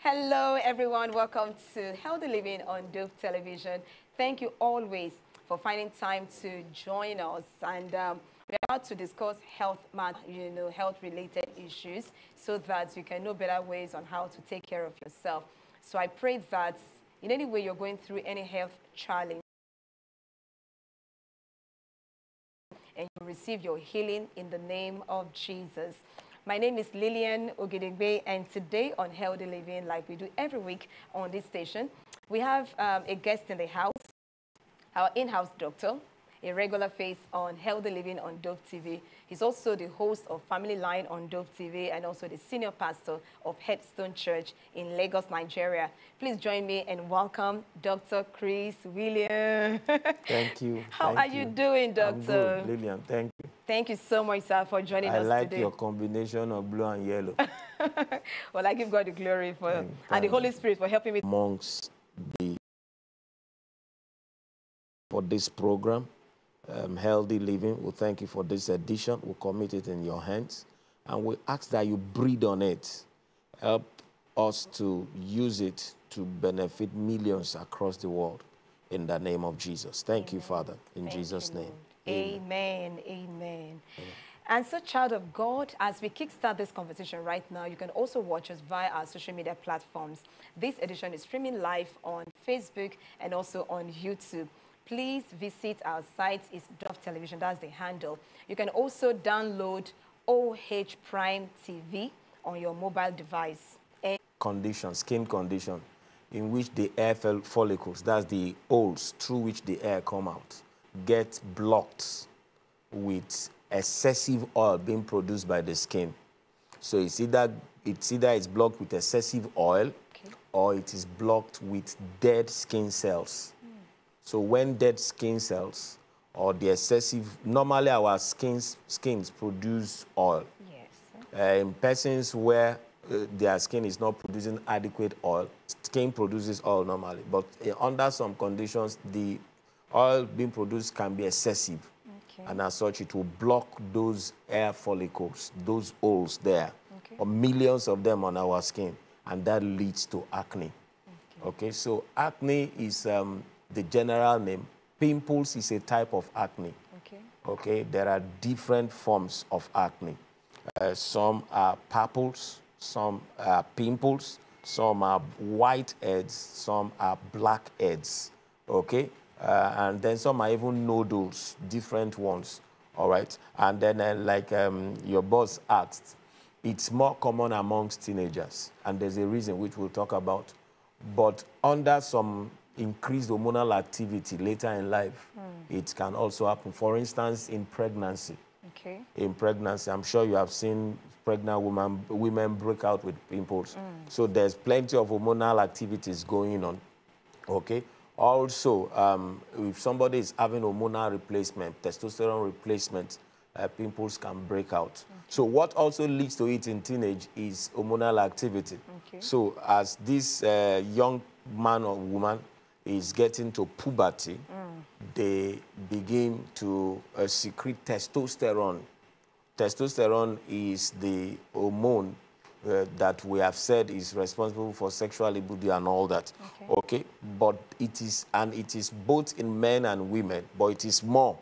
Hello, everyone. Welcome to Healthy Living on Dove Television. Thank you always for finding time to join us. And um, we're about to discuss health, you know, health-related issues so that you can know better ways on how to take care of yourself. So I pray that in any way you're going through any health challenge, and you receive your healing in the name of Jesus. My name is Lilian Ogedegbe, and today on Healthy Living, like we do every week on this station, we have um, a guest in the house, our in-house doctor, a regular face on Healthy Living on Dove TV. He's also the host of Family Line on Dove TV and also the senior pastor of Headstone Church in Lagos, Nigeria. Please join me and welcome Dr. Chris William. Thank you. How Thank are you, doing, Doctor? I'm good, Lilian. Thank you. Thank you so much, sir, for joining I us like today. I like your combination of blue and yellow. well, I give God the glory for and the Holy Spirit for helping me. Amongst the for this program, um, Healthy Living, we thank you for this edition. We commit it in your hands. And we ask that you breathe on it. Help us to use it to benefit millions across the world. In the name of Jesus. Thank you, Father. In Thank Jesus' you, name. Amen. Amen. And so, child of God, as we kickstart this conversation right now, you can also watch us via our social media platforms. This edition is streaming live on Facebook and also on YouTube. Please visit our site, it's Dove Television, that's the handle. You can also download OH Prime TV on your mobile device. Condition, skin condition, in which the air fol- follicles, that's the holes through which the air come out, get blocked with excessive oil being produced by the skin. So it's either it's either it's blocked with excessive oil Okay. or it is blocked with dead skin cells. So when dead skin cells or the excessive, normally our skins, skins produce oil. yes. Uh, in persons where uh, their skin is not producing adequate oil, skin produces oil normally. But uh, under some conditions, the oil being produced can be excessive. Okay. And as such, it will block those air follicles, those holes there, Okay. or millions of them on our skin. And that leads to acne. Okay, so acne is um, the general name. Pimples is a type of acne. Okay. Okay, there are different forms of acne. Uh, some are papules, some are pimples, some are white heads, some are black heads. Okay, uh, and then some are even nodules, different ones. All right, and then uh, like um, your boss asked, it's more common amongst teenagers, and there's a reason which we'll talk about. But under some increased hormonal activity later in life, it can also happen. For instance, in pregnancy. Okay. In pregnancy, I'm sure you have seen pregnant women, women break out with pimples. So there's plenty of hormonal activities going on. Okay. Also, um, if somebody is having hormonal replacement, testosterone replacement, uh, pimples can break out. So what also leads to it in teenage is hormonal activity. Okay. So as this uh, young man or woman is getting to puberty, they begin to uh, secrete testosterone. Testosterone is the hormone uh, that we have said is responsible for sexual libido and all that. Okay. okay, but it is and it is both in men and women, but it is more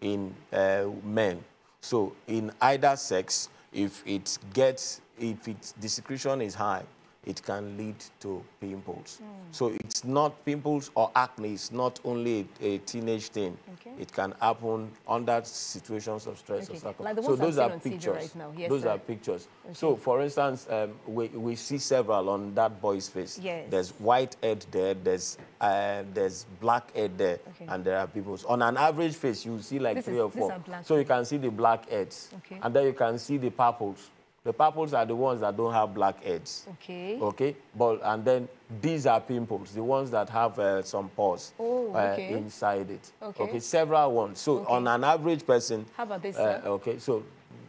in uh, men. So in either sex, if it gets if its the secretion is high, it can lead to pimples. So it's not pimples or acne. It's not only a, a teenage thing. Okay. It can happen under situations of stress Okay. or circumstance. Like so those are pictures. right now. Yes, those sir. are pictures. So for instance, um, we, we see several on that boy's face. Yes. There's white head there. There's uh, there's black head there, Okay. and there are pimples. On an average face, you see like This three is- or four. So you can see the black heads, Okay. and then you can see the papules. The papules are the ones that don't have black heads. Okay. Okay, but and then these are pimples, the ones that have uh, some pores Oh, uh, okay. inside it. Okay. Okay. Several ones. So Okay. on an average person, How about this, uh, okay, so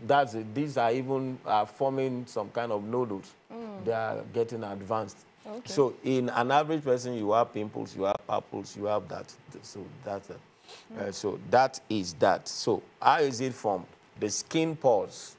that's it. These are even forming some kind of nodules. They are getting advanced. Mm. Okay. So in an average person, you have pimples, you have papules, you have that. So that's it. Uh, so that is that. So how is it formed? The skin pores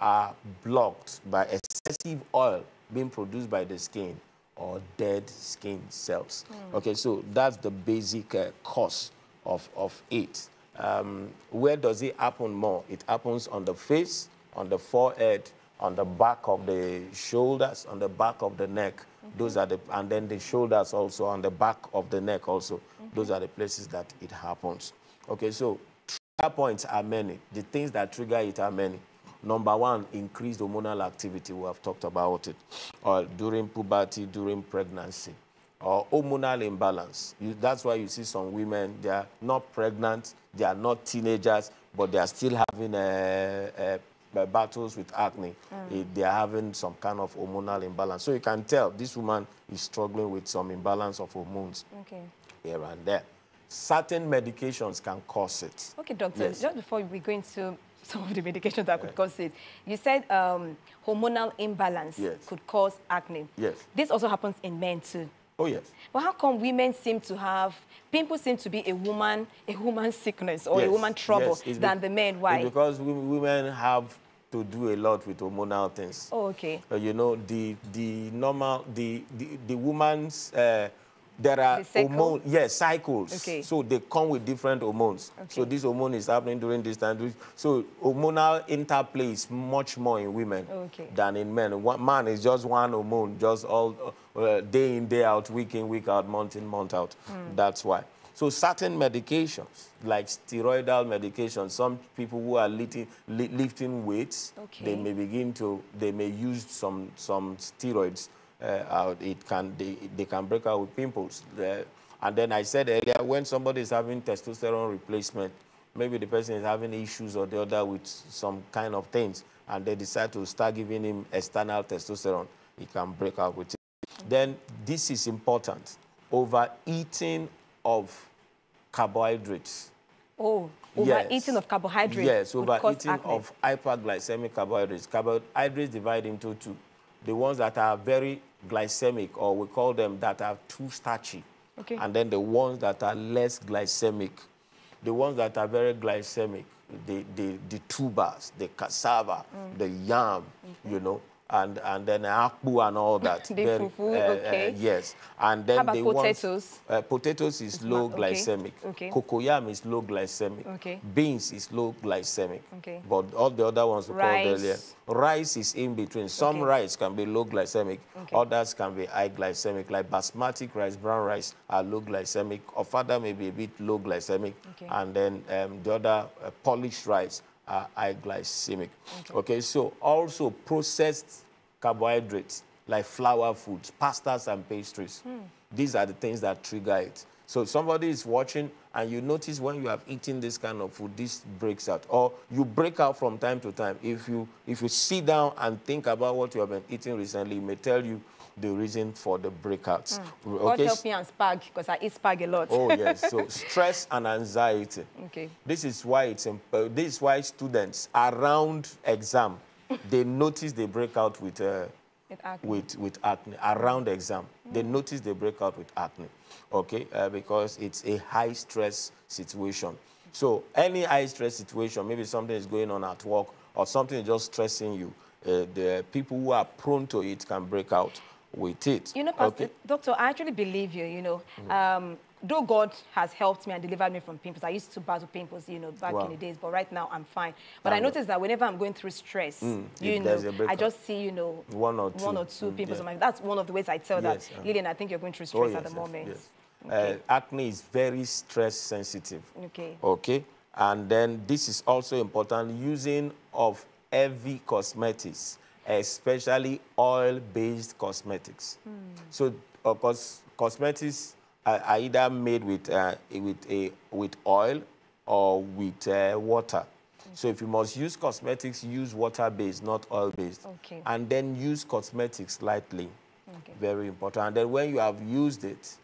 are blocked by excessive oil being produced by the skin or dead skin cells. Okay, so that's the basic uh, cause of, of it. Um, where does it happen more? It happens on the face, on the forehead, on the back of the shoulders, on the back of the neck. Those are the, and then the shoulders also on the back of the neck also. Those are the places that it happens. Okay, so trigger points are many. The things that trigger it are many. Number one, increased hormonal activity. We have talked about it. Or during puberty, during pregnancy. Or hormonal imbalance. You, that's why you see some women, they are not pregnant, they are not teenagers, but they are still having uh, uh, uh, battles with acne. Eh, They are having some kind of hormonal imbalance. So you can tell this woman is struggling with some imbalance of hormones Okay. here and there. Certain medications can cause it. Okay, doctor, Yes. just before we go into some of the medications that could cause it, you said um, hormonal imbalance Yes. could cause acne. Yes. This also happens in men too. Oh, yes. But how come women seem to have, pimples seem to be a woman, a woman sickness or a woman trouble yes, it's than the men? it's Why? Because wo- women have to do a lot with hormonal things. Oh, okay. Uh, you know, the the normal, the the, the woman's, uh, there are The cycle? hormone, yes, cycles. Okay. So they come with different hormones. So this hormone is happening during this time. So hormonal interplay is much more in women Okay. than in men. One man is just one hormone, just all uh, day in, day out, week in, week out, month in, month out. Hmm. That's why. So certain medications, like steroidal medications, some people who are lifting, li- lifting weights, they may begin to, they may use some, some steroids. Uh, out. it can, they, they can break out with pimples. And then I said earlier, when somebody is having testosterone replacement, maybe the person is having issues or the other with some kind of things, and they decide to start giving him external testosterone, he can break out with it. Then this is important. Overeating of carbohydrates. Oh, Yes. overeating of carbohydrates. Yes, overeating of hyperglycemic carbohydrates. Carbohydrates divide into two. The ones that are very glycemic, or we call them that are too starchy. Okay. And then the ones that are less glycemic. The ones that are very glycemic, the, the, the tubers, the cassava, Mm. the yam, you know, and, and then akpu and all that. The fufu, okay. yes. And then How about the ones- potatoes? uh, potatoes is low okay, glycemic. okay. Cocoyam is low glycemic. Okay. Beans is low glycemic. Okay. But all the other ones we called earlier. Rice is in between. Some Okay. rice can be low glycemic. Okay. Others can be high glycemic. Like basmati rice, brown rice are low glycemic. Ofada may be a bit low glycemic. Okay. And then um, the other uh, polished rice are high glycemic. Okay. So also processed carbohydrates like flour foods, pastas and pastries. Hmm. These are the things that trigger it. So somebody is watching and you notice when you have eaten this kind of food, this breaks out. Or you break out from time to time. If you if you sit down and think about what you have been eating recently, it may tell you the reason for the breakouts. Hmm. God Okay. help me and spag because I eat spag a lot. Oh yes. So stress and anxiety. Okay. This is why it's imp- uh, this is why students around exam they notice they break out with uh, With acne. with with acne around exam. They notice they break out with acne, okay, uh, because it's a high stress situation. So any high stress situation, maybe something is going on at work or something is just stressing you. Uh, the people who are prone to it can break out with it. You know, Pastor, okay? Doctor, I actually believe you, you know. Um, though God has helped me and delivered me from pimples, I used to battle pimples, you know, back Wow. in the days, but right now I'm fine. But I Thank God. notice that whenever I'm going through stress, you know, I just see, you know, One or one two. or two Mm, pimples yeah. on my That's one of the ways I tell Yes, that, uh. Lilian, I think you're going through Oh, stress at the yes, moment. yes. Okay. Uh, acne is very stress sensitive. Okay. Okay. And then this is also important using of heavy cosmetics, especially oil-based cosmetics. So, of course, cosmetics are, are either made with uh, with a with oil or with uh, water. So, if you must use cosmetics, use water-based, not oil-based. Okay. And then use cosmetics lightly. Okay. Very important. And then when you have used it,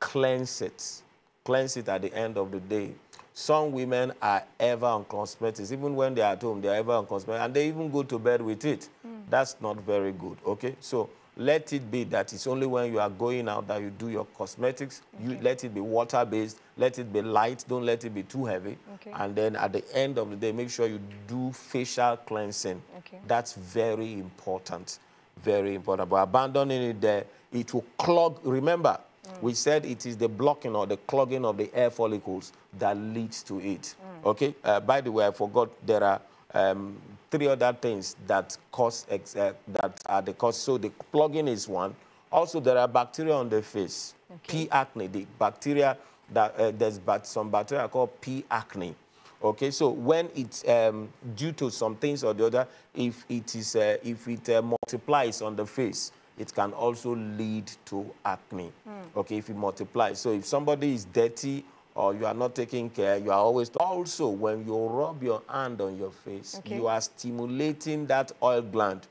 cleanse it. Cleanse it at the end of the day. Some women are ever on cosmetics. Even when they're at home, they're ever on cosmetics. And they even go to bed with it. Hmm. That's not very good, okay? So let it be that it's only when you are going out that you do your cosmetics. You let it be water-based. Let it be light. Don't let it be too heavy. Okay. And then at the end of the day, make sure you do facial cleansing. Okay. That's very important. very important. But abandoning it there, it will clog. Remember, we said it is the blocking or the clogging of the hair follicles that leads to it. Okay. Uh, by the way, I forgot there are um, three other things that cause ex- uh, that are the cause. So the plugging is one. Also, there are bacteria on the face. P. acne, the bacteria that uh, there's but some bacteria called P. acne. Okay, so when it's um, due to some things or the other, if it is uh, if it uh, multiplies on the face, it can also lead to acne. Okay, if it multiplies. So if somebody is dirty or you are not taking care, you are always also when you rub your hand on your face, Okay. you are stimulating that oil gland,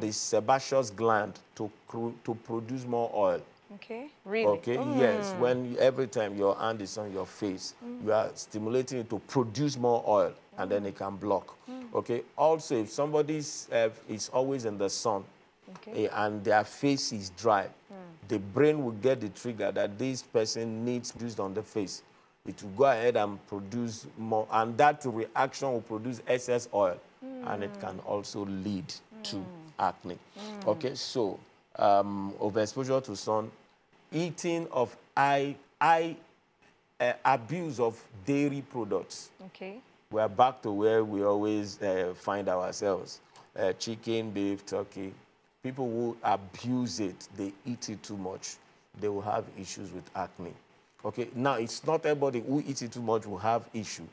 the sebaceous gland, to to produce more oil. Okay. Really? Okay, yes. When you, every time your hand is on your face, Mm. you are stimulating it to produce more oil, and then it can block. Mm. Okay. Also, if somebody uh, is always in the sun, Okay. eh, and their face is dry, Mm. the brain will get the trigger that this person needs produced on the face. It will go ahead and produce more, and that reaction will produce excess oil, and it can also lead to acne. Okay, so um, overexposure to sun, eating of high, high uh, abuse of dairy products Okay. we're back to where we always uh, find ourselves uh, chicken, beef, turkey. People who abuse it, they eat it too much, they will have issues with acne. Okay, now it's not everybody who eats it too much will have issue,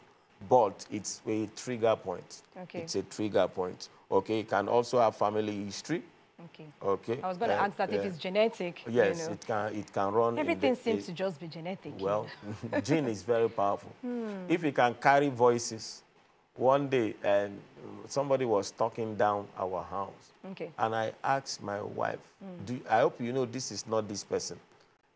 but it's a trigger point. Okay. It's a trigger point. Okay, it can also have family history. Okay. Okay. I was going to uh, ask that if it's genetic. you Yes, know. it can. It can run. Everything the- seems it- to just be genetic. you well, know. gene is very powerful. Hmm. If it can carry voices, one day, and somebody was talking down our house, Okay. and I asked my wife, Hmm. Do, "I hope you know this is not this person."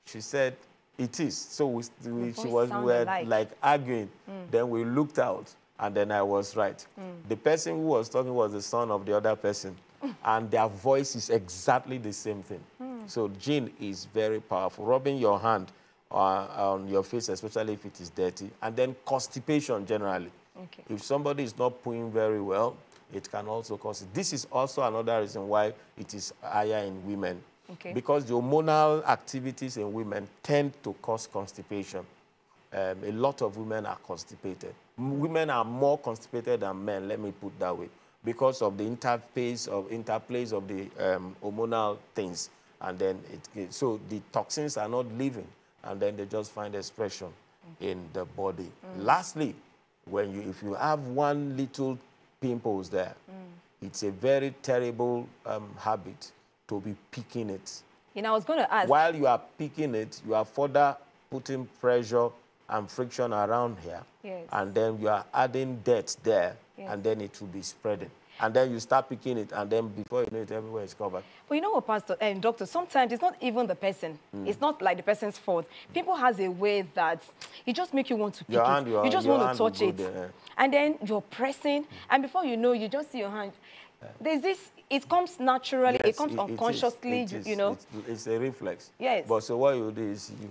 She said, "It is." So we, we, she was we were alike. like arguing. Then we looked out, and then I was right. The person who was talking was the son of the other person, and their voice is exactly the same thing. So gene is very powerful. Rubbing your hand uh, on your face, especially if it is dirty, and then constipation generally. Okay. If somebody is not pooing very well, it can also cause it. This is also another reason why it is higher in women. Okay. Because the hormonal activities in women tend to cause constipation. Um, a lot of women are constipated. M- Women are more constipated than men, let me put that way, because of the interface of interplays of the um, hormonal things. And then it, it- so the toxins are not leaving, and then they just find expression in the body. Lastly, when you, if you have one little pimples there, it's a very terrible um, habit to be picking it. You know, I was going to ask. While you are picking it, you are further putting pressure and friction around here. Yes. And then you are adding dirt there, Yes. and then it will be spreading. And then you start picking it, and then before you know it, everywhere is covered. But you know what, Pastor and Doctor, sometimes it's not even the person. Hmm. It's not like the person's fault. People has a way that it just make you want to pick Your it. hand, your- you just want to touch it. there. And then you're pressing, and before you know, you just see your hand. There's this, it comes naturally, it comes it- it is, unconsciously, it you- you know. It's, it's a reflex. Yes. But so what you do is you,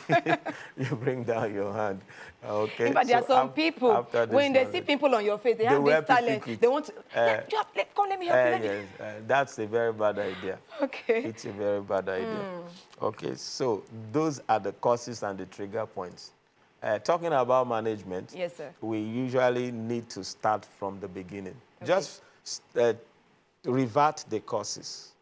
you bring down your hand. Okay. Fact, there are some people, when they see people on your face, they, They have this talent. it. They want to, Uh, you have, let, come, let me help Eh, you. Yes, uh, that's a very bad idea. Okay. It's a very bad idea. Hmm. Okay, so those are the causes and the trigger points. Uh, talking about management, Yes, sir. we usually need to start from the beginning. Just uh, revert the causes.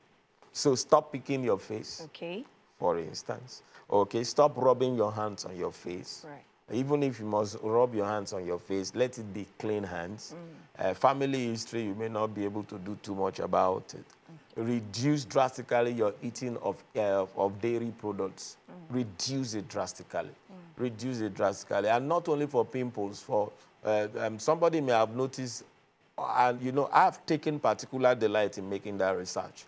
So stop picking your face, Okay. for instance. Okay, stop rubbing your hands on your face. Right. Even if you must rub your hands on your face, let it be clean hands. Uh, family history, you may not be able to do too much about it. Reduce drastically your eating of, uh, of dairy products. Reduce it drastically. Reduce it drastically. And not only for pimples, for uh, um, somebody may have noticed, and you know, I've taken particular delight in making that research.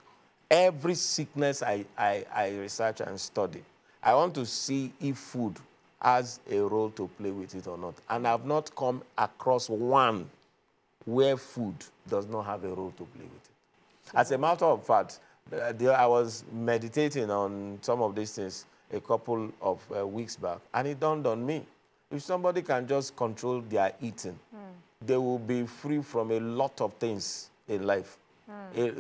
Every sickness I, I, I research and study, I want to see if food has a role to play with it or not. And I've not come across one where food does not have a role to play with it. As a matter of fact, uh, I was meditating on some of these things a couple of uh, weeks back, and it dawned on me. If somebody can just control their eating, they will be free from a lot of things in life. Eh,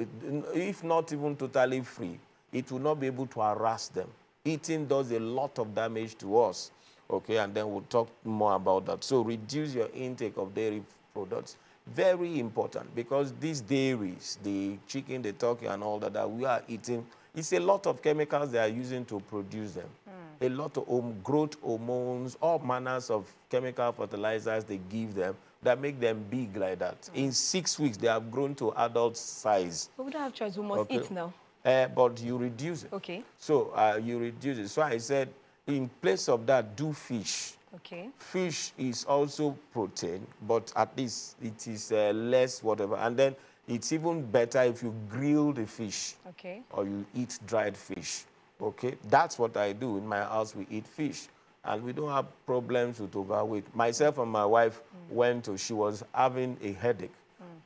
if not even totally free, it will not be able to harass them. Eating does a lot of damage to us. Okay, and then we'll talk more about that. So reduce your intake of dairy products. Very important because these dairies, the chicken, the turkey, and all that that we are eating, it's a lot of chemicals they are using to produce them. Hmm. A lot of hom- growth hormones, all manners of chemical fertilizers they give them that make them big like that. Hmm. In six weeks, they have grown to adult size. But we don't have choice. We must Okay. eat now. Uh, but you reduce it. Okay. So uh, you reduce it. So I said, in place of that, do fish. Okay. Fish is also protein, but at least it is uh, less whatever. And then it's even better if you grill the fish Okay. or you eat dried fish. Okay, that's what I do in my house. We eat fish, and we don't have problems with overweight. Myself and my wife went to. She was having a headache,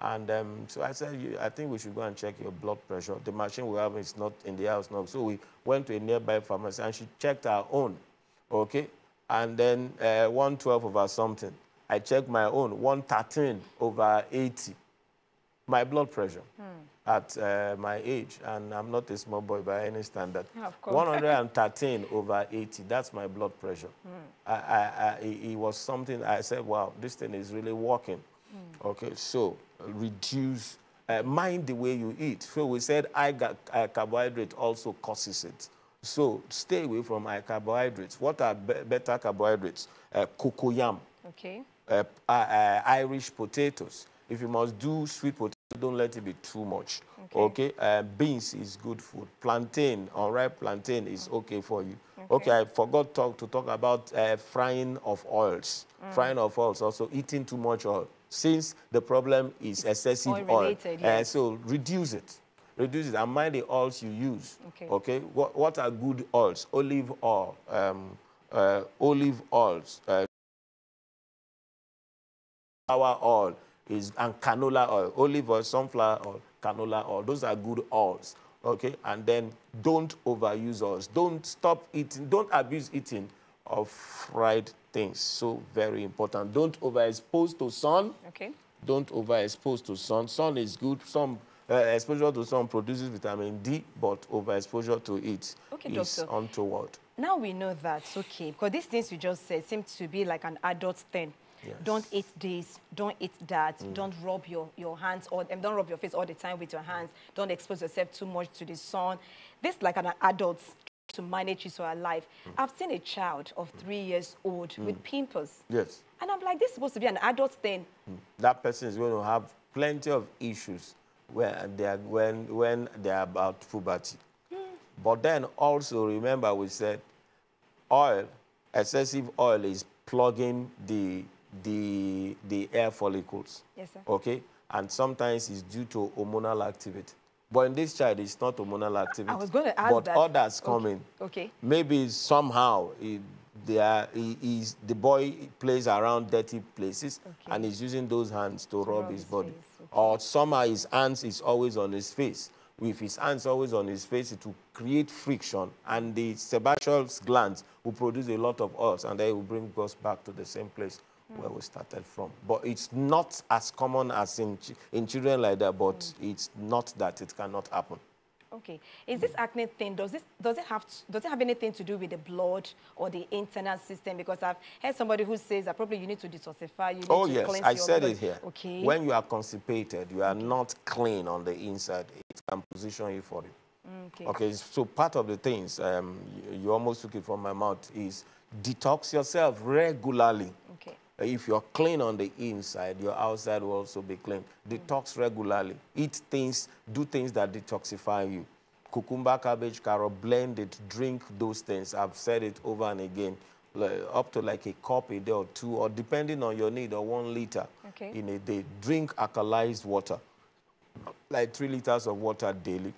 and um, so I said, I think we should go and check your blood pressure. The machine we have is not in the house now. So we went to a nearby pharmacy, and she checked her own. Okay, and then uh, 112 over something. I checked my own 113 over 80 my blood pressure at uh, my age, and I'm not a small boy by any standard. Of course. 113 over 80, that's my blood pressure. I, I, I, it it was something I said, wow, this thing is really working. Okay, so uh, reduce, uh, mind the way you eat. So we said high uh, carbohydrate also causes it. So stay away from high carbohydrates. What are be- better carbohydrates? Uh, cocoyam Okay. uh, uh, uh, Irish potatoes. If you must do sweet potato, don't let it be too much. Okay. Okay. Uh, beans is good food. Plantain, unripe plantain is okay for you. Okay, Okay. I forgot talk, to talk about uh, frying of oils. Mm. Frying of oils, also eating too much oil. Since the problem is excessive oil, oil-related, uh, so reduce it. Reduce it and mind the oils you use. Okay. Okay. What, what are good oils? Olive oil, um, uh, olive oils, uh, oil is and canola oil, olive oil, sunflower oil, canola oil. Those are good oils. Okay, and then don't overuse oils. Don't stop eating. Don't abuse eating of fried things. So very important. Don't overexpose to sun. Okay. Don't overexpose to sun. Sun is good. Some uh, exposure to sun produces vitamin D, but overexposure to it Okay, is doctor. untoward. Now we know that, okay, because these things you just said seem to be like an adult thing. Yes. Don't eat this, don't eat that, don't rub your, your hands or um, don't rub your face all the time with your hands, don't expose yourself too much to the sun. This like an adult to manage his or her life. Mm. I've seen a child of mm. three years old mm. with pimples. Yes. And I'm like, this is supposed to be an adult thing. that person is going to have plenty of issues when they are, when, when they are about puberty. But then also remember we said oil, excessive oil is plugging the, the, the air follicles. Yes, sir. Okay? And sometimes it's due to hormonal activity. But in this child, it's not hormonal activity. I was gonna ask but that. others Okay. come in Okay. maybe somehow he, they are, he, the boy plays around dirty places Okay. and he's using those hands to, rub, rub his his body. face, okay. Or somehow his hands is always on his face. With his hands always on his face, it will create friction and the sebaceous glands will produce a lot of oils and they will bring us back to the same place. Where we started from. But it's not as common as in, in children like that, but Hmm. it's not that it cannot happen. Okay. Is this acne thing, does, this, does, it have to, does it have anything to do with the blood or the internal system? Because I've heard somebody who says that probably you need to detoxify, you need Oh, to yes, cleanse I your said blood. it here. Okay. When you are constipated, you are not clean on the inside. It can position you for it. okay. Okay, so part of the things, um, you, you almost took it from my mouth, is detox yourself regularly. If you're clean on the inside, your outside will also be clean. Detox regularly. Eat things, do things that detoxify you. Cucumber, cabbage, carrot, blend it, drink those things. I've said it over and again. li- Up to like a cup a day or two, or depending on your need, or one liter Okay. in a day. Drink alkalized water, like three liters of water daily.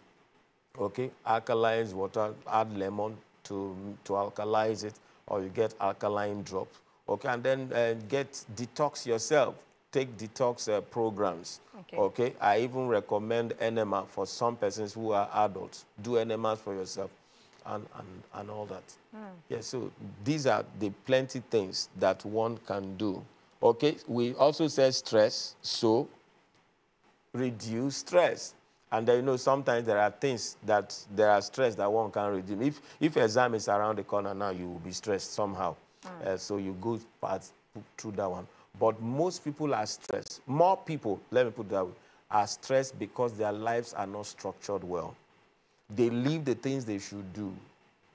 Okay, alkalized water, add lemon to, to alkalize it, or you get alkaline drops. Okay, and then uh, get detox yourself. Take detox uh, programs. Okay. okay, I even recommend enema for some persons who are adults. Do enemas for yourself and, and, and all that. Yeah, so these are the plenty things that one can do. Okay, we also said stress, so reduce stress. And then, you know, sometimes there are things that there are stress that one can redeem. If, if exam is around the corner now, you will be stressed somehow. Uh, so you go past, through that one. But most people are stressed. More people, let me put that way, are stressed because their lives are not structured well. They leave the things they should do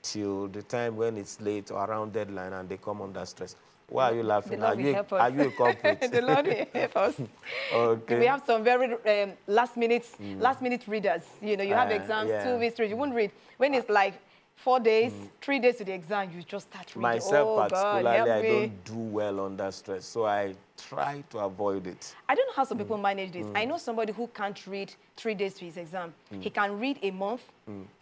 till the time when it's late or around deadline and they come under stress. Why are you laughing? Are you, a, are you a culprit? the Lord help us. okay. We have some very um, last minute last minute readers. You know, you have Uh, exams yeah. two weeks, three. You won't read when it's like four days, mm. three days to the exam. You just start reading. Myself oh God, particularly, help I don't do well under stress, so I try to avoid it. I don't know how some people mm. manage this. I mm. know somebody who can't read three days to his exam. He can read a month,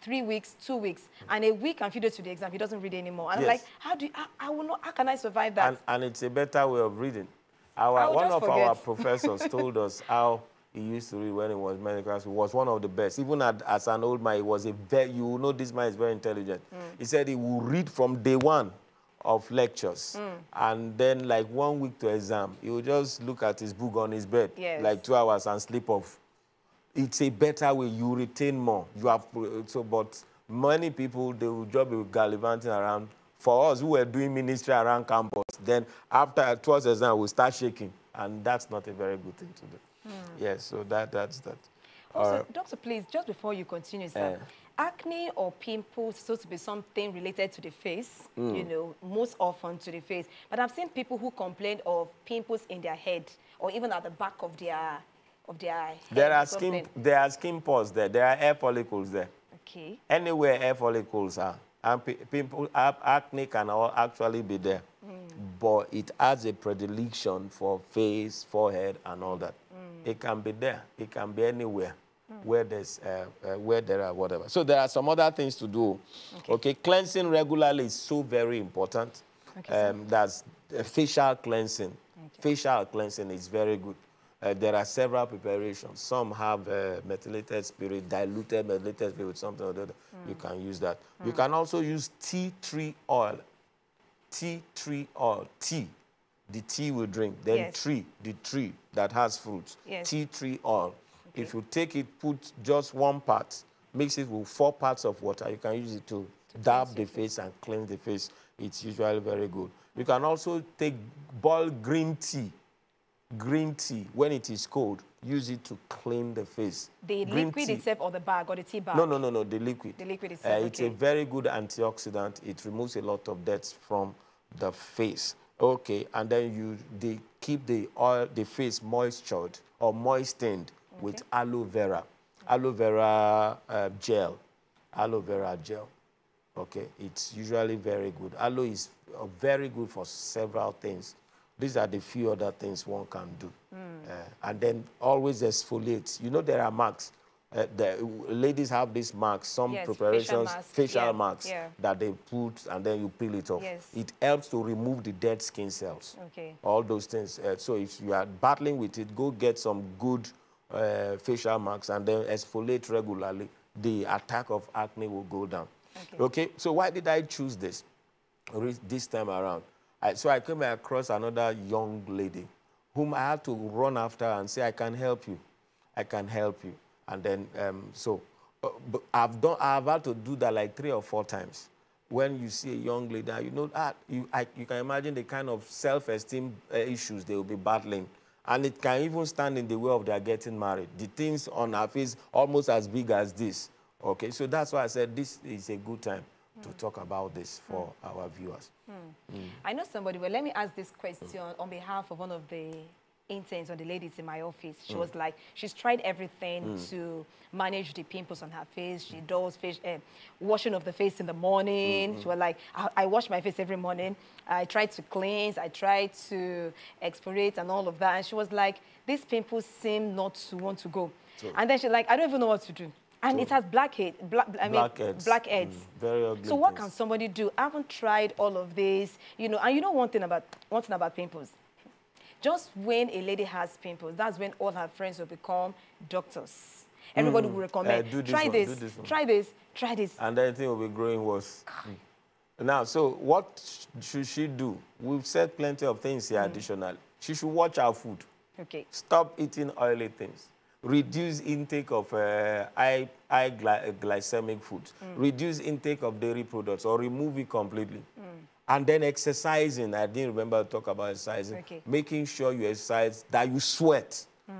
three weeks, two weeks, and a week and few days to the exam. He doesn't read anymore. And I'm Yes. like, how do you, I, I will not, how can I survive that? And, and it's a better way of reading. Our, one of our professors told us how he used to read when he was medical. He was one of the best. Even at, as an old man, he was a very, you know this man is very intelligent. Mm. He said he would read from day one of lectures. Mm. And then like one week to exam, he would just look at his book on his bed, Yes. like two hours and sleep off. It's a better way. You retain more. You have so, but many people they will just be gallivanting around. For us who were doing ministry around campus, then after towards exam we start shaking, and that's not a very good thing to do. Yes, so that that's that. Also, right. doctor, please, just before you continue, sir, Eh. acne or pimples is supposed to be something related to the face, Mm. you know, most often to the face. But I've seen people who complain of pimples in their head or even at the back of their of their head. There are skin there are skin pores there. There are hair follicles there. Okay. Anywhere hair follicles are, and people acne can all actually be there, but it has a predilection for face, forehead, and all that. It can be there. It can be anywhere where there's uh, uh, where there are whatever. So there are some other things to do. Okay, cleansing regularly is so very important. Okay, um, that's uh, facial cleansing. Facial cleansing is very good. Uh, there are several preparations. Some have uh, methylated spirit, diluted methylated spirit with something or the other. You can use that. You can also use tea tree oil. Tea tree oil. Tea. The tea we drink. Then Yes. tree. The tree that has fruits. Yes. Tea tree oil. If you take it, put just one part, mix it with four parts of water. You can use it to, dab the face and cleanse the face. It's usually very good. You can also take boiled green tea green tea when it is cold use it to clean the face The Green liquid tea- itself or the bag or the tea bag? no no no no the liquid The liquid Uh, itself, it's a very good antioxidant it removes a lot of dirt from the face okay and then you they keep the oil the face moistured or moistened with aloe vera aloe vera uh, gel aloe vera gel Okay, it's usually very good. Aloe is uh, very good for several things. These are the few other things one can do. Hmm. Uh, and then always exfoliate. You know there are marks. Uh, the ladies have these marks, some Yes, facial preparations, mask, facial yeah, marks yeah. that they put and then you peel it off. Yes. It helps to remove the dead skin cells. Okay. All those things. Uh, so if you are battling with it, go get some good uh, facial marks and then exfoliate regularly. The attack of acne will go down. Okay. okay? So why did I choose this this time around? I, so I came across another young lady whom I had to run after and say, I can help you. I can help you. And then, um, so uh, I've, done, I've had to do that like three or four times. When you see a young lady, you know, ah, you, I, you can imagine the kind of self-esteem uh, issues they will be battling. And it can even stand in the way of their getting married. The things on her face almost as big as this. Okay, so that's why I said this is a good time to talk about this for our viewers. I know somebody, well, let me ask this question on behalf of one of the interns on the ladies in my office. She was like, she's tried everything to manage the pimples on her face. She does face, uh, washing of the face in the morning. She was like, I, I wash my face every morning. I try to cleanse, I try to exfoliate and all of that. And she was like, these pimples seem not to want to go. And then she's like, I don't even know what to do. And it has blackhead, black, I mean, Blackheads. blackheads. Mm, very ugly So what things. can somebody do? I haven't tried all of this, you know. And you know one thing about one thing about pimples. Just when a lady has pimples, that's when all her friends will become doctors. Everybody will recommend. Uh, do this try one, this, this one." try this, try this. and then thing will be growing worse. Mm. Now, so what should she do? We've said plenty of things here additionally. She should watch her food. Okay. Stop eating oily things. reduce intake of uh, high, high gly glycemic foods, mm. reduce intake of dairy products, or remove it completely. Mm. And then exercising, I didn't remember to talk about exercising, okay. making sure you exercise, that you sweat. Mm.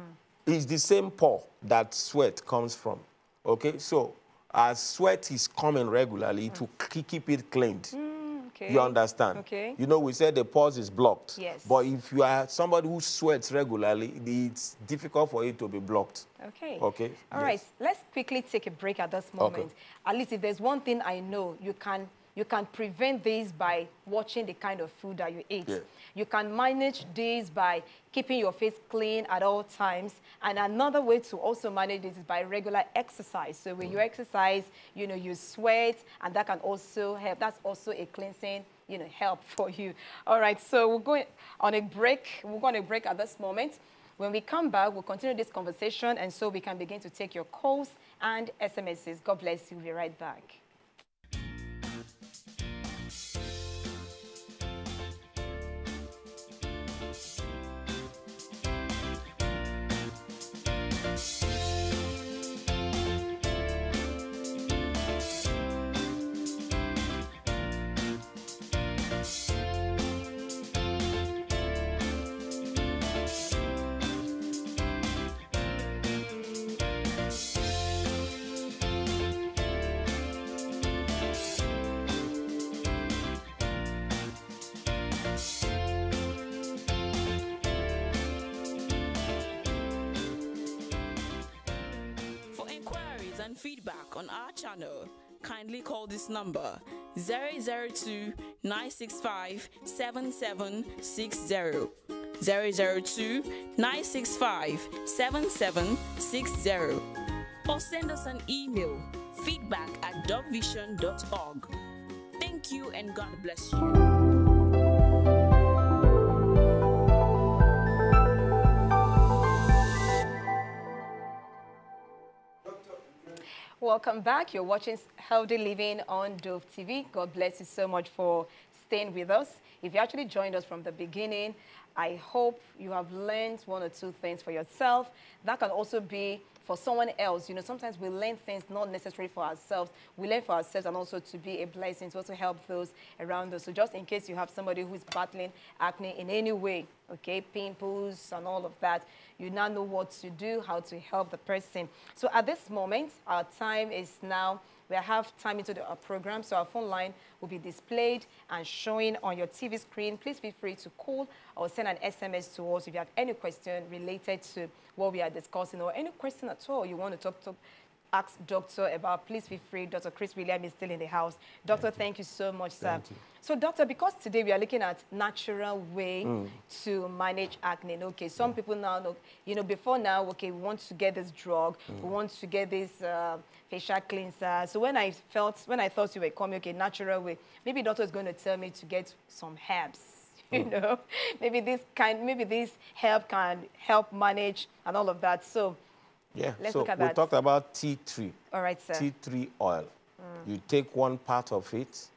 It's the same pore that sweat comes from. Okay, so as sweat is coming regularly, mm. to keep it cleaned. Mm, okay. You understand? Okay. You know, we said the pores is blocked. Yes. But if you are somebody who sweats regularly, it's difficult for it to be blocked. Okay. Okay. All yes. right. Let's quickly take a break at this moment. Okay. At least if there's one thing I know, you can you can prevent this by watching the kind of food that you eat. Yeah. You can manage this by keeping your face clean at all times. And another way to also manage this is by regular exercise. So when mm. you exercise, you know, you sweat, and that can also help. That's also a cleansing you know, help for you. All right, so we're going on a break. We're going to break at this moment. When we come back, we'll continue this conversation, and so we can begin to take your calls and SMSs. God bless you. We'll be right back. Feedback on our channel, kindly call this number 002 965 7760. 002 965 7760 or send us an email feedback at dogvision.org. Thank you and God bless you. Welcome back. You're watching Healthy Living on Dove TV. God bless you so much for staying with us. If you actually joined us from the beginning, I hope you have learned one or two things for yourself. That can also be for someone else. You know, sometimes we learn things not necessarily for ourselves. We learn for ourselves and also to be a blessing, to also help those around us. So just in case you have somebody who is battling acne in any way, okay, pimples and all of that, you now know what to do, how to help the person. So at this moment, our time is now we have time into the, our program, so our phone line will be displayed and showing on your TV screen. Please feel free to call or send an SMS to us if you have any question related to what we are discussing or any question at all you want to talk to ask doctor about, please feel free. Dr. Chris William is still in the house. Doctor, thank, thank you. so much, sir. So, doctor, because today we are looking at natural way mm. to manage acne. Okay, some yeah. people now know, you know, before now, okay, we want to get this drug, mm. we want to get this uh, facial cleanser. So when I felt, when I thought you were coming, okay, natural way, maybe doctor is going to tell me to get some herbs. You mm. know, maybe this kind, maybe this help can help manage and all of that. So yeah, Let's so look at we that. talked about tea tree. All right, sir. Tea tree oil. Mm. You take one part of it,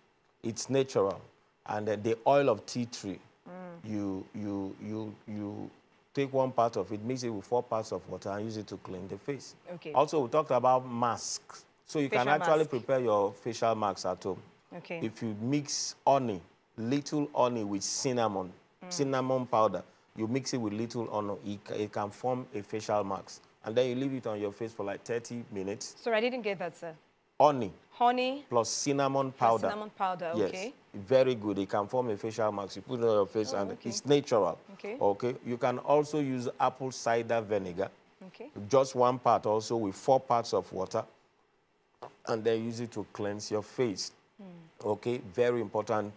it's natural, and uh, the oil of tea tree, mm. you, you, you, you take one part of it, mix it with four parts of water, and use it to clean the face. Okay. Also, we talked about masks. So you facial can actually mask. prepare your facial masks at home. Okay. If you mix honey, little honey with cinnamon, mm. cinnamon powder, you mix it with little honey, it, it can form a facial mask and then you leave it on your face for like 30 minutes. Sorry, I didn't get that, sir. Honey. Honey. Plus cinnamon powder. Plus cinnamon powder, yes. okay. Very good. It can form a facial mask. You put it on your face oh, and okay. it's natural. Okay. Okay. You can also use apple cider vinegar. Okay. Just one part also with four parts of water. And then use it to cleanse your face. Mm. Okay. Very important.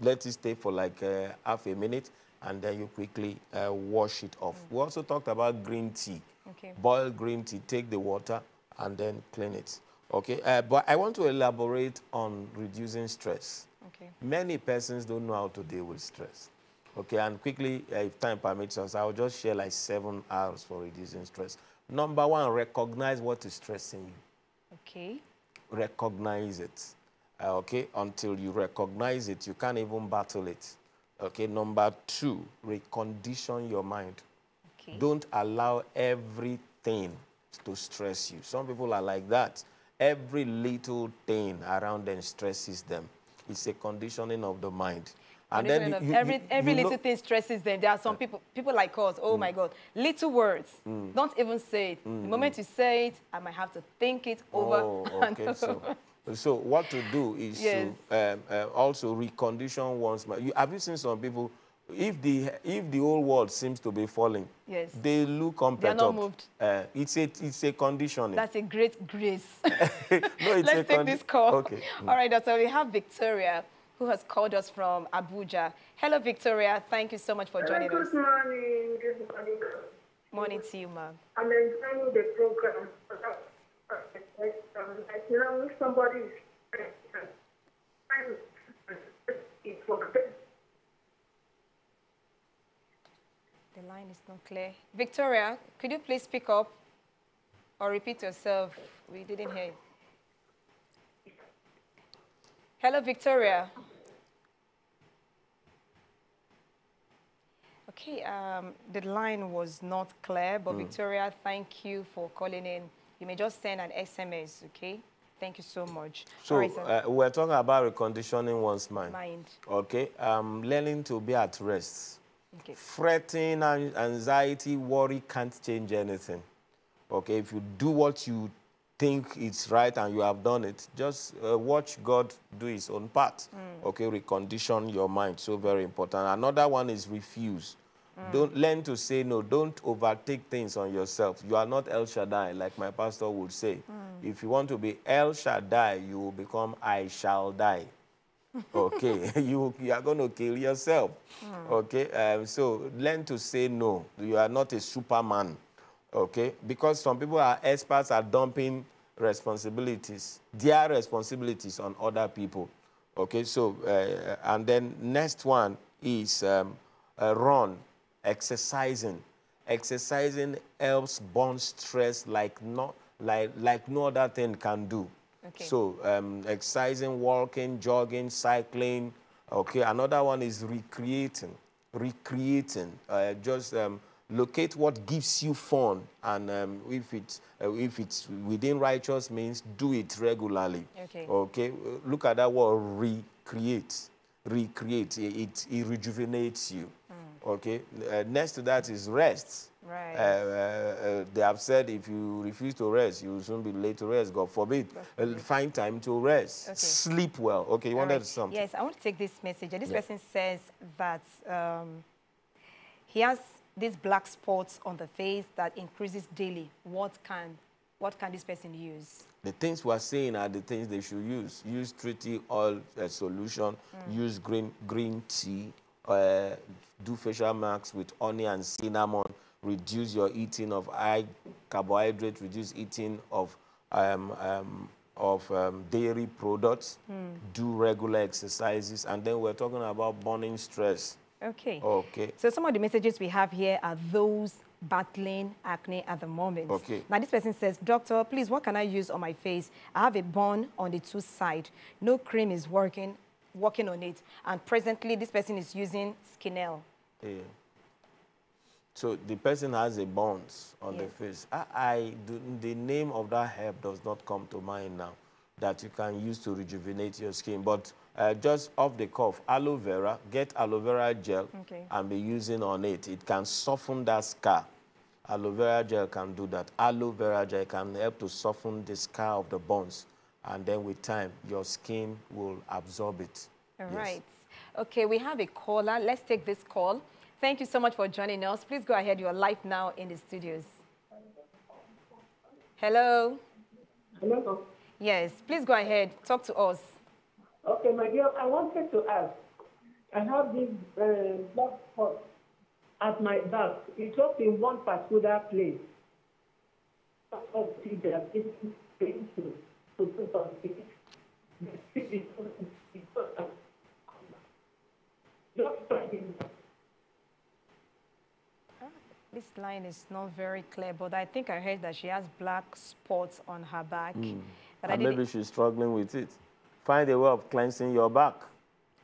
Let it stay for like uh, half a minute and then you quickly uh, wash it off. Mm. We also talked about green tea. Okay. Boil green tea, take the water, and then clean it. Okay, uh, but I want to elaborate on reducing stress. Okay. Many persons don't know how to deal with stress. Okay, and quickly, uh, if time permits us, I'll just share like seven hours for reducing stress. Number one, recognize what is stressing you. Okay. Recognize it. Uh, okay, until you recognize it, you can't even battle it. Okay, number two, recondition your mind. Okay. Don't allow everything to stress you. Some people are like that. Every little thing around them stresses them. It's a conditioning of the mind. And then you, you, every you, every little know, thing stresses them. There are some people people like us. Oh mm. my God, little words. Mm. Don't even say it. Mm. The moment you say it, I might have to think it over. Oh, okay. so, so what to do is yes. to um, uh, also recondition one's mind. have you seen some people? If the if the whole world seems to be falling, yes, they look unperturbed. They are not moved. Uh, it's a it's a conditioning. That's a great grace. no, Let's take this call. Okay. All right, doctor. We have Victoria who has called us from Abuja. Hello, Victoria. Thank you so much for joining Hello, us. Good morning. Good morning. Morning to you, ma'am. I'm enjoying the program. Like now, somebody is the line is not clear. Victoria, could you please speak up or repeat yourself? We didn't hear you. Hello, Victoria. Okay, um, the line was not clear, but mm. Victoria, thank you for calling in. You may just send an SMS, okay? Thank you so much. So right, uh, we're talking about reconditioning one's mind. Mind. Okay, um, learning to be at rest. Okay. Fretting and anxiety, worry can't change anything. Okay, if you do what you think it's right and you have done it, just uh, watch God do his own part. Mm. Okay, recondition your mind, so very important. Another one is refuse. Mm. Don't learn to say no. Don't overtake things on yourself. You are not El Shaddai, like my pastor would say. Mm. If you want to be El Shaddai, you will become I shall die. Okay, you, you are going to kill yourself. Mm. Okay, um, so learn to say no. You are not a superman. Okay, because some people are experts at dumping responsibilities, their responsibilities on other people. Okay, so, uh, and then next one is um, uh, run exercising. Exercising helps burn stress like no, like, like no other thing can do. Okay. So um, exercising, walking, jogging, cycling. Okay, another one is recreating. Recreating. Uh, just um, locate what gives you fun, and um, if it's uh, if it's within righteous means, do it regularly. Okay. Okay. Look at that word recreate. Recreate. It, it rejuvenates you. Okay. Uh, next to that is rest. Right. Uh, uh, they have said if you refuse to rest, you will soon be late to rest. God forbid. Find time to rest. Okay. Sleep well. Okay. You wanted right. something? Yes, I want to take this message. This yeah. person says that um, he has these black spots on the face that increases daily. What can what can this person use? The things we're saying are the things they should use. Use tea tree oil uh, solution. Mm. Use green green tea uh, do facial masks with honey and cinnamon, reduce your eating of high carbohydrate, reduce eating of, um, um, of um, dairy products, mm. do regular exercises, and then we're talking about burning stress. Okay. Okay. So some of the messages we have here are those battling acne at the moment. Okay. Now this person says, Doctor, please, what can I use on my face? I have a burn on the two side. No cream is working working on it. And presently, this person is using Skinel. Yeah. So the person has a bones on yes. the face. I, I do, the name of that herb does not come to mind now that you can use to rejuvenate your skin. But uh, just off the cuff, aloe vera, get aloe vera gel okay. and be using on it. It can soften that scar. Aloe vera gel can do that. Aloe vera gel can help to soften the scar of the bones and then with time, your skin will absorb it. All yes. right. Okay, we have a caller. Let's take this call. Thank you so much for joining us. Please go ahead. You're live now in the studios. Hello? Hello? Yes, please go ahead. Talk to us. Okay, my dear, I wanted to ask. I have this uh, black spot at my back. It's just in one particular place. This line is not very clear, but I think I heard that she has black spots on her back. Mm. But and maybe she's struggling with it. Find a way of cleansing your back.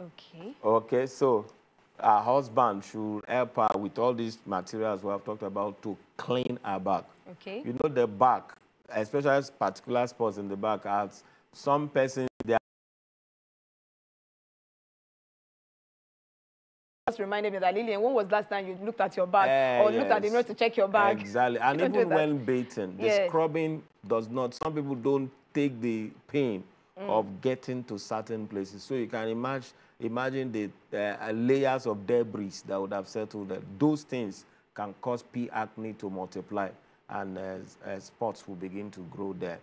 Okay. Okay, so her husband should help her with all these materials we have talked about to clean her back. Okay. You know the back, especially particular spots in the back, has some persons just reminded me that Lillian, when was last time you looked at your bag Eh, or looked at the yes. mirror to check your bag? Exactly. And You even when bathing, the Yes. scrubbing does not, some people don't take the pain Mm. of getting to certain places. So you can imagine, imagine the uh, layers of debris that would have settled there. Those things can cause P. acne to multiply and uh, uh, spots will begin to grow there.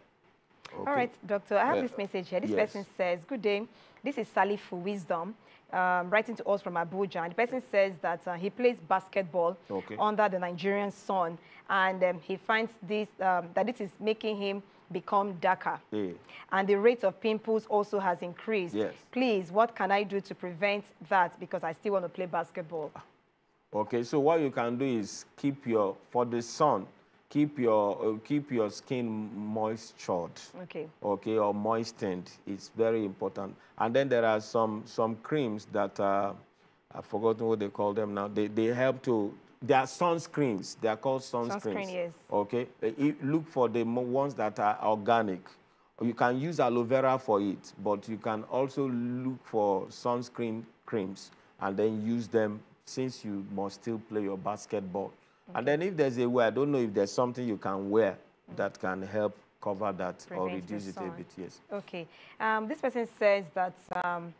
All right, doctor, I have Uh, this message here. This yes. person says, Good day. This is Sally for Wisdom, um, writing to us from Abuja. And the person says that uh, he plays basketball Okay. under the Nigerian sun. And um, he finds this, um, that this is making him become darker. Yeah. And the rate of pimples also has increased. Yes. Please, what can I do to prevent that? Because I still want to play basketball. Okay, so what you can do is keep your, for the sun, keep your, uh, keep your skin moistured. Okay. okay, or moistened. It's very important. And then there are some some creams that uh, I've forgotten what they call them now. They, they help to, they are sunscreens. They are called sunscreens. Sunscreen, yes. Okay, Uh, look for the ones that are organic. You can use aloe vera for it, but you can also look for sunscreen creams and then use them since you must still play your basketball. And then if there's a way, I don't know if there's something you can wear that can help cover that or Prevent the reduce it a bit, yes. Okay. Um, this person says that, um,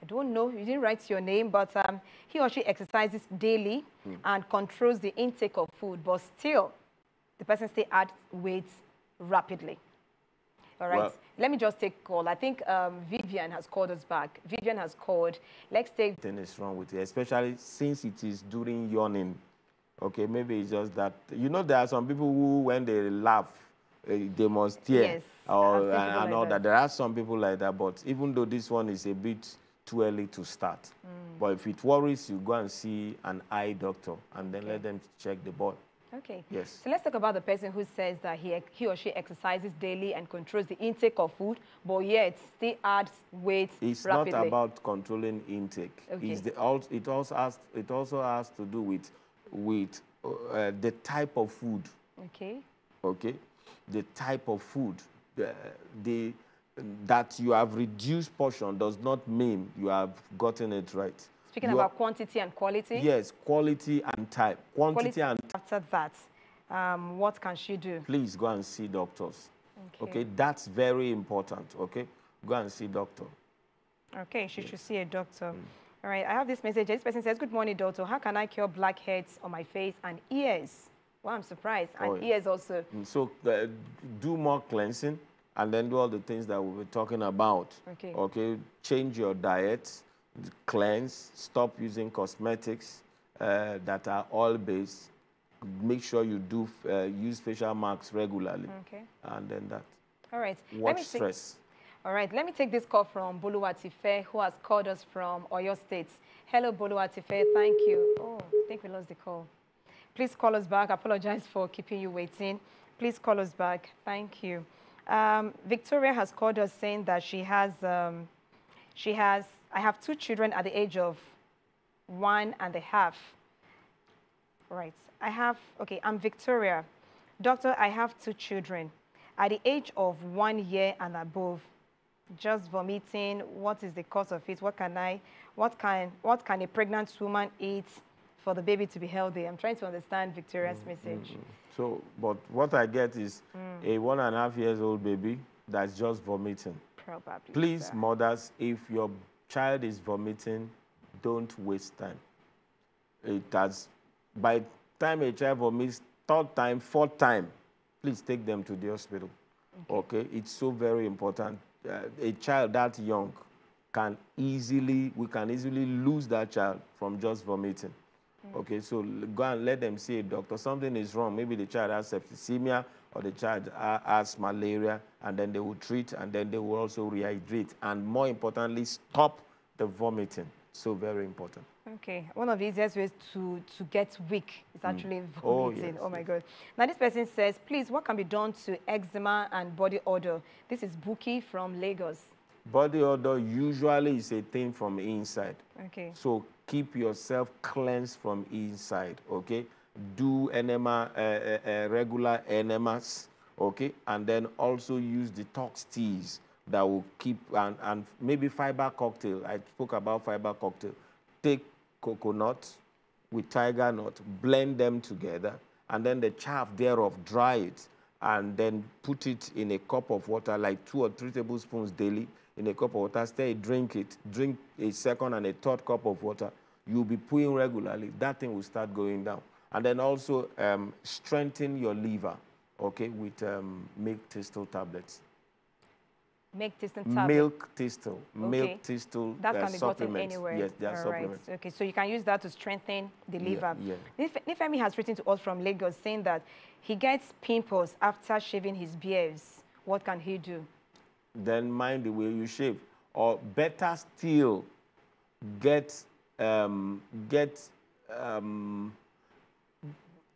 I don't know, you didn't write your name, but um, he or she exercises daily Hmm. and controls the intake of food, but still, the person still adds weight rapidly. All right. Well- Let me just take call. I think um, Vivian has called us back. Vivian has called. Let's take Thing is wrong with it, especially since it is during yawning. Okay, maybe it's just that. You know, there are some people who, when they laugh, uh, they must tear. Yes, or, and, like all that. that. There are some people like that, but even though this one is a bit too early to start, Mm. but if it worries you, go and see an eye doctor and then let them check the ball. Okay. Yes. So let's talk about the person who says that he, he or she exercises daily and controls the intake of food, but yet still adds weight It's rapidly. not about controlling intake. Okay. It's the, it, also has, it also has to do with, with uh, the type of food, Okay. okay? The type of food. The, the, that you have reduced portion does not mean you have gotten it right. Speaking You about are- quantity and quality. Yes, quality and type. Quantity, and After that, um, what can she do? please go and see doctors. Okay. Okay, that's very important. Okay, go and see doctor. Okay, she should see a doctor. Mm. All right, I have this message. This person says, Good morning, doctor. How can I cure blackheads on my face and ears? Well, I'm surprised. And Oh, yeah. ears also. So uh, do more cleansing and then do all the things that we'll be talking about. Okay. Okay. Change your diet, cleanse, stop using cosmetics uh, that are oil based. Make sure you do uh, use facial marks regularly. Okay. And then that. All right. Let Watch stress. All right, let me take this call from Boluwatife, who has called us from Oyo State. Hello, Boluwatife. Thank you. Oh, I think we lost the call. Please call us back. I apologize for keeping you waiting. Please call us back. Thank you. Um, Victoria has called us saying that she has, um, she has, I have two children at the age of one and a half. Right. I have, okay, I'm Victoria. Doctor, I have two children. At the age of one year and above, just vomiting, what is the cause of it? What can I, what can, what can a pregnant woman eat for the baby to be healthy? I'm trying to understand Victoria's mm, message. Mm, mm. So, but what I get is Mm. a one and a half years old baby that's just vomiting. Probably. Please, sir. mothers, if your child is vomiting, don't waste time. It has, by time a child vomits, third time, fourth time, please take them to the hospital. Okay, it's so very important. Uh, a child that young can easily, we can easily lose that child from just vomiting. Okay, so go and let them see a doctor. Something is wrong. Maybe the child has septicemia or the child has malaria, and then they will treat, and then they will also rehydrate. And more importantly, stop the vomiting. So very important. Okay, one of the easiest ways to, to get weak is actually Oh, vomiting. yes, Oh, my yes. God. Now, this person says, please, what can be done to eczema and body odor? This is Buki from Lagos. Body odor usually is a thing from inside. Okay. So keep yourself cleansed from inside, okay? Do enema, uh, uh, uh, regular enemas, okay? And then also use the detox teas that will keep, and, and maybe fiber cocktail. I spoke about fiber cocktail. Take coconut with tiger nut, blend them together, and then the chaff thereof, dry it, and then put it in a cup of water, like two or three tablespoons daily, in a cup of water, stay, drink it, drink a second and a third cup of water. You'll be pooing regularly. That thing will start going down. And then also um, strengthen your liver, okay, with um, milk thistle tablets. Make thistle tablet. Milk thistle, Okay. milk thistle That uh, can be gotten anywhere. Yes, they are All right. supplements. Okay, so you can use that to strengthen the Yeah, liver. yeah. Nif- Nifemi has written to us from Lagos saying that he gets pimples after shaving his beards. What can he do? then mind the way you shave. Or better still, get um, get um,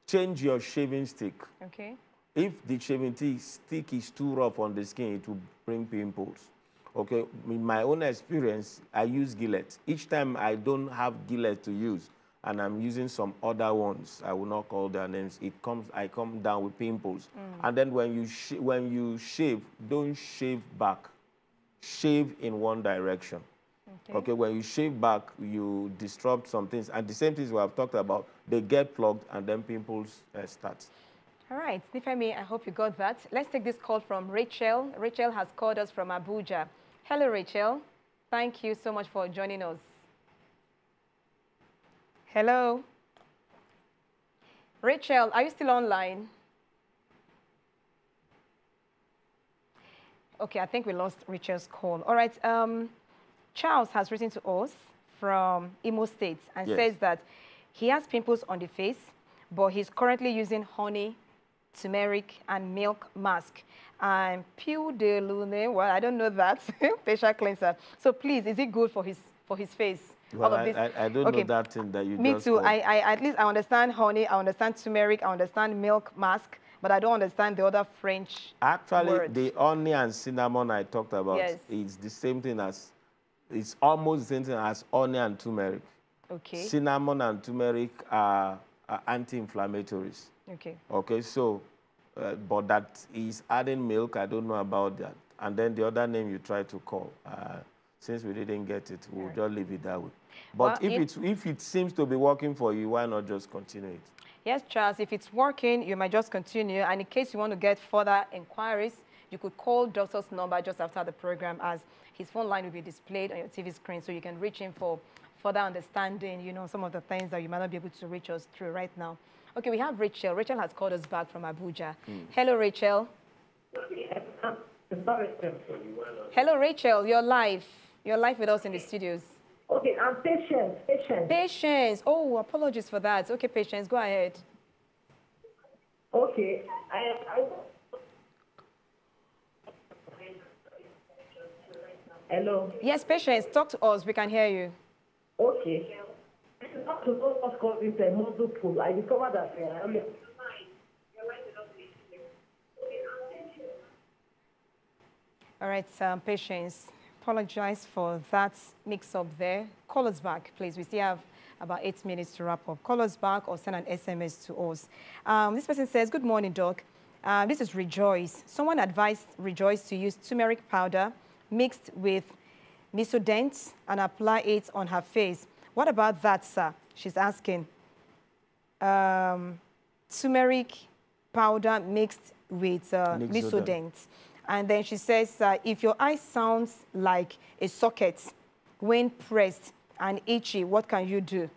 change your shaving stick. Okay. If the shaving stick is too rough on the skin, it will bring pimples. Okay, in my own experience, I use Gillette. Each time I don't have Gillette to use, and I'm using some other ones, I will not call their names. It comes, I come down with pimples. And then when you sh- when you shave, don't shave back. Shave in one direction. Okay. Okay, when you shave back, you disrupt some things. And the same things we have talked about, they get plugged and then pimples uh, start. All right, Nifemi, I hope you got that. Let's take this call from Rachel. Rachel has called us from Abuja. Hello, Rachel. Thank you so much for joining us. Hello. Rachel, are you still online? Okay, I think we lost Rachel's call. All right, um, Charles has written to us from Imo State and Yes. says that he has pimples on the face, but he's currently using honey, turmeric, and milk mask. And Pew de Lune, well, I don't know that, facial cleanser. So please, is it good for his, for his face? Well, All I, of this. I, I don't Okay. know that thing that you Me too. I, I, at least I understand honey, I understand turmeric, I understand milk mask, but I don't understand the other French Actually, the onion and cinnamon I talked about Yes. is the same thing as, it's almost the same thing as onion and turmeric. Okay. Cinnamon and turmeric are, are anti-inflammatories. Okay. Okay, so, uh, but that is adding milk. I don't know about that. And then the other name you try to call. Uh, since we didn't get it, we'll just leave it that way. But Well, if, if- it's, if it seems to be working for you, why not just continue it? Yes, Charles, if it's working, you might just continue. And in case you want to get further inquiries, you could call doctor's number just after the program as his phone line will be displayed on your TV screen so you can reach him for further understanding, you know, some of the things that you might not be able to reach us through right now. Okay, we have Rachel. Rachel has called us back from Abuja. Hmm. Hello, Rachel. Sorry. Hello, Rachel. You're live. You're live with us in the studios. Okay, I'm patient, patient. Patience. Oh, apologies for that. Okay, Patience, go ahead. Okay, I, I. Hello. Yes, Patience, talk to us. We can hear you. Okay. Not to know what's this uh, muzzle pool. I discovered that. Uh, mean, All right, um, Patience. Apologize for that mix-up there. Call us back, please. We still have about eight minutes to wrap up. Call us back or send an SMS to us. Um, this person says, good morning, Doc. Uh, this is Rejoice. Someone advised Rejoice to use turmeric powder mixed with Misodent and apply it on her face. What about that, sir? She's asking. Um, turmeric powder mixed with uh. And then she says, uh, if your eye sounds like a socket when pressed and itchy, what can you do?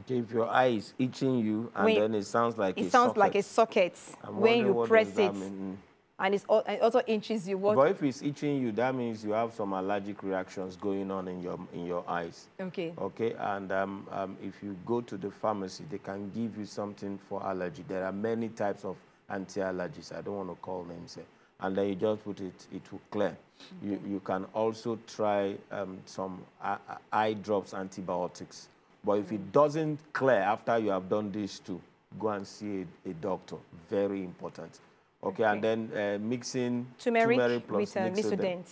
Okay, if your eye is itching you and When- then it sounds like It sounds like a socket, socket I'm when you press it, mean? And it's al- it also inches you. Mm. What? But if it's itching you, that means you have some allergic reactions going on in your in your eyes. Okay. Okay, and um, um, if you go to the pharmacy, they can give you something for allergy. There are many types of anti-allergies. I don't want to call names here. And then you just put it, it will clear. You, you can also try um, some eye, eye drops antibiotics. But if it doesn't clear after you have done these two, go and see a, a doctor. Very important. Okay, and then uh, mixing Turmeric, plus with uh, Nixoderm. Misodent.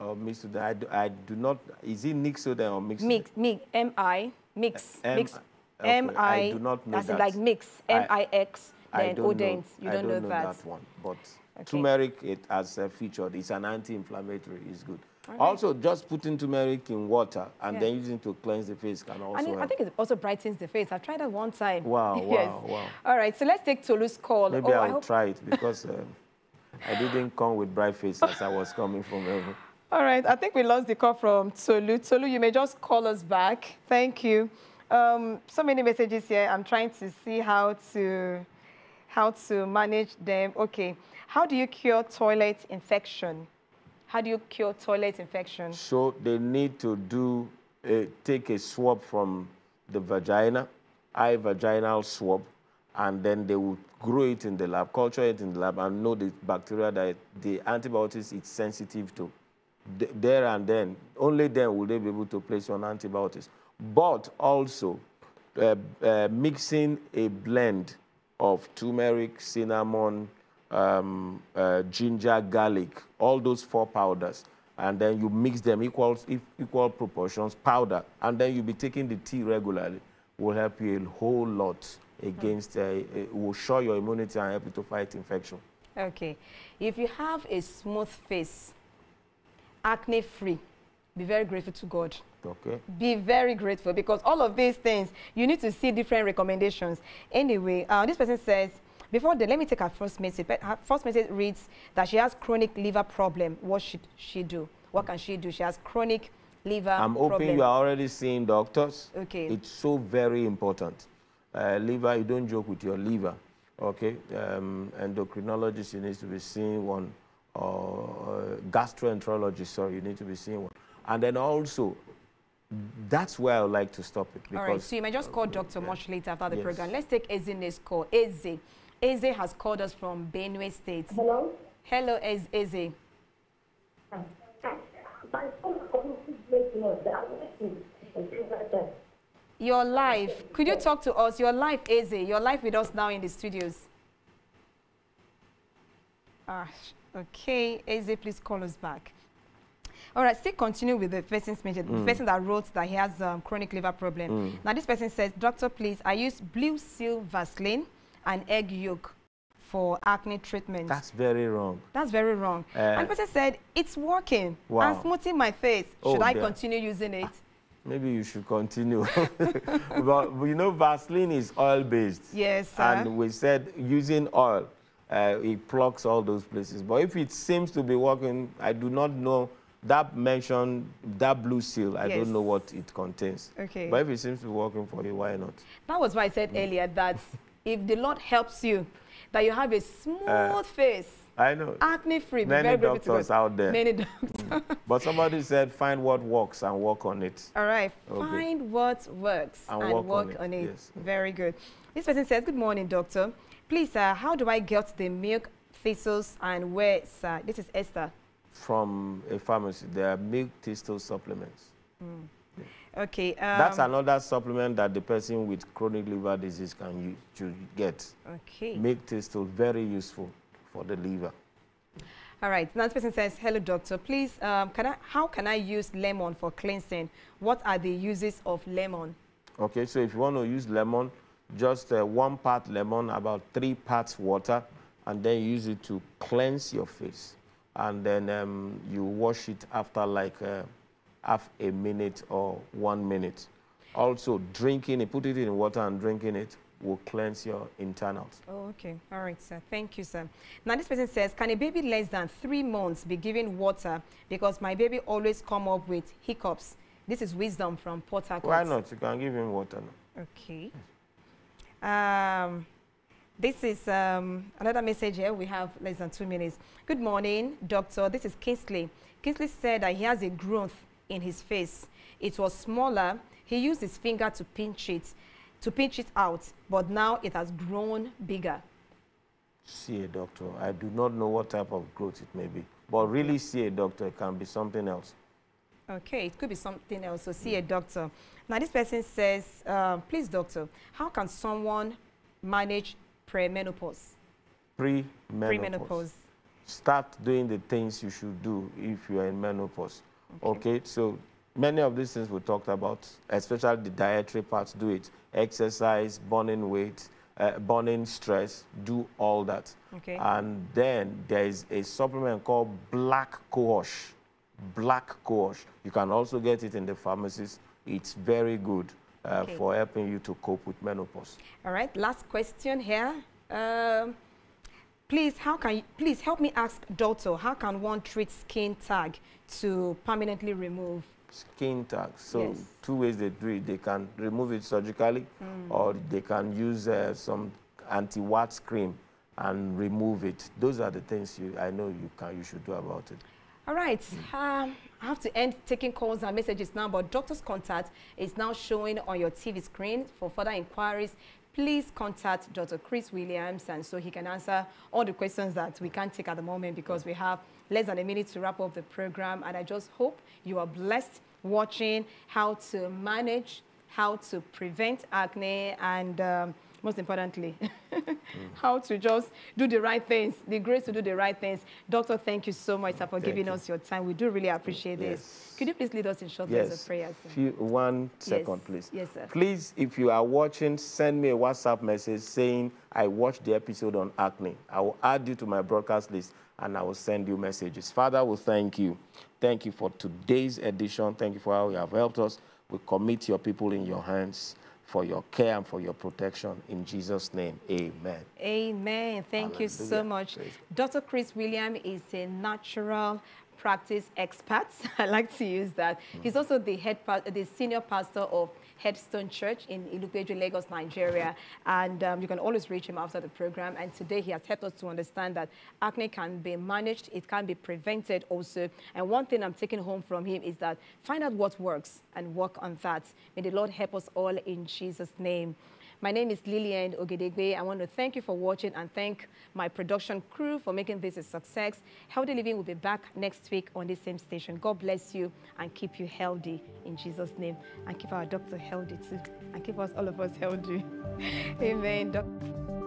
or Mixoden. I do, I do not. Is it Nixoden or Mixoden? Mix, mix, M-I, mix, M- mix, okay, M-I, I do not know in that. like mix, I- M-I-X, I then don't Odent. You I don't, know, know that. one, but Okay. turmeric, it as uh, featured, it's an anti-inflammatory. It's good. Also, just putting turmeric in water and Yeah. then using to cleanse the face can also And it, I think it also brightens the face. I've tried that one time. Wow, yes. wow, wow. All right, so let's take Tolu's call. Maybe oh, I I'll hope try it because um, I didn't come with bright face as I was coming from heaven. All right, I think we lost the call from Tolu. Tolu, you may just call us back. Thank you. Um, so many messages here. I'm trying to see how to how to manage them. Okay, how do you cure toilet infection? How do you cure toilet infection? So they need to do a, take a swab from the vagina, high vaginal swab, and then they will grow it in the lab, culture it in the lab, and know the bacteria that the antibiotics it's sensitive to. Th- There and then, only then will they be able to place on antibiotics. But also, uh, uh, mixing a blend of turmeric, cinnamon, um, uh, ginger, garlic, all those four powders, and then you mix them equal, equal proportions, powder, and then you'll be taking the tea regularly, will help you a whole lot against, uh, uh, will show your immunity and help you to fight infection. Okay, if you have a smooth face, acne free, be very grateful to God. Okay? be very grateful because all of these things you need to see different recommendations anyway uh, this person says before then let me take her first message But her first message reads that she has chronic liver problem what should she do what can she do she has chronic liver I'm hoping problem you are already seeing doctors. Okay. It's so very important. Uh, liver, you don't joke with your liver. Okay. Um, endocrinologist, you need to be seeing one. Or uh, gastroenterologist, sorry, you need to be seeing one. And then also, that's where I would like to stop it because all right so you may just call doctor much later after the Yes. program let's take Ezene's call Eze Eze has called us from Benue State Hello? hello Ez- Eze My phone is breaking up. That was it. like that. your life could you talk to us your life Eze your life with us now in the studios Ah, okay. Eze, please call us back. All right, still continue with the person's message. The person that wrote that he has um, chronic liver problem. Now, this person says, Doctor, please, I use Blue Seal Vaseline and egg yolk for acne treatment. that's very wrong. That's very wrong. Uh, and the person said, it's working. Wow. And smoothing my face. Oh, Should I dear. continue using it? Maybe you should continue. but you know, Vaseline is oil based. Yes, sir. And we said using oil, uh, it plucks all those places. But if it seems to be working, I do not know. That mentioned, that blue seal, I Yes. don't know what it contains. Okay. But if it seems to be working for you, why not? That was why I said earlier that if the Lord helps you, that you have a smooth face, I know. acne free. Many very doctors out there. Many doctors. But somebody said, find what works and work on it. All right. Okay. Find what works And and, work work, on it. on it. Yes. Very good. This person says, Good morning, doctor. Please, uh, how do I get the milk thistles and where, sir? This is Esther. From a pharmacy, there are milk thistle supplements. Okay. Um, That's another supplement that the person with chronic liver disease can use to get. Okay. Milk thistle, very useful for the liver. All right. Now this person says, Hello, doctor. Please, um, can I, how can I use lemon for cleansing? What are the uses of lemon? Okay, so if you want to use lemon, just uh, one part lemon, about three parts water, and then use it to cleanse your face. And then um, you wash it after like uh, half a minute or one minute. Also, drinking it, put it in water and drinking it will cleanse your internals. Oh, okay. All right, sir. Thank you, sir. Now, this person says, can a baby less than three months be given water because my baby always come up with hiccups? This is wisdom from Harcourt. Why not? You can give him water now. Okay. Um, this is um, another message here. We have less than two minutes. Good morning, doctor. This is Kingsley. Kingsley said that he has a growth in his face. It was smaller. He used his finger to pinch it, to pinch it out, but now it has grown bigger. See a doctor. I do not know what type of growth it may be, but really see a doctor. It can be something else. Okay, it could be something else. So see a doctor. Now this person says, uh, please, doctor, how can someone manage premenopause? Pre-menopause. Premenopause. start doing the things you should do if you are in menopause. Okay. okay, so many of these things we talked about, especially the dietary parts, do it. Exercise, burning weight, uh, burning stress, do all that. Okay. And then there is a supplement called black cohosh. Black cohosh. You can also get it in the pharmacies. It's very good uh, okay. for helping you to cope with menopause. All right, last question here. Um, please, how can you, please help me ask doctor, how can one treat skin tag to permanently remove skin tag. So yes. two ways they do it. They can remove it surgically mm. or they can use uh, some anti-wax cream and remove it. Those are the things you, I know you can you should do about it. All right. Mm. Um, I have to end taking calls and messages now, but doctor's contact is now showing on your TV screen. For further inquiries, please contact Dr. Chris Williams, and so he can answer all the questions that we can't take at the moment because we have less than a minute to wrap up the program. And I just hope you are blessed watching how to manage, how to prevent acne, and um, most importantly. how to just do the right things, the grace to do the right things. Doctor, thank you so much sir, for thank giving you. us your time. We do really appreciate yes. this. Could you please lead us in short yes. words of prayer? Few, one second, yes. please. Yes, sir. Please, if you are watching, send me a WhatsApp message saying, I watched the episode on acne. I will add you to my broadcast list and I will send you messages. Father, we thank you. Thank you for today's edition. Thank you for how you have helped us. We commit your people in your hands for your care and for your protection. In Jesus' name, amen. Amen. Thank Hallelujah. you so much. Dr. Chris William is a natural practice expert. I like to use that. Mm. He's also the head, the senior pastor of Headstone Church in Ilupeju, Lagos, Nigeria. And um, you can always reach him after the program. And today he has helped us to understand that acne can be managed, it can be prevented also. And one thing I'm taking home from him is that find out what works and work on that. May the Lord help us all in Jesus' name. My name is Lilian Ogedegbe. I want to thank you for watching and thank my production crew for making this a success. Healthy Living will be back next week on the same station. God bless you and keep you healthy in Jesus' name. And keep our doctor healthy too. And keep us, all of us healthy. Amen.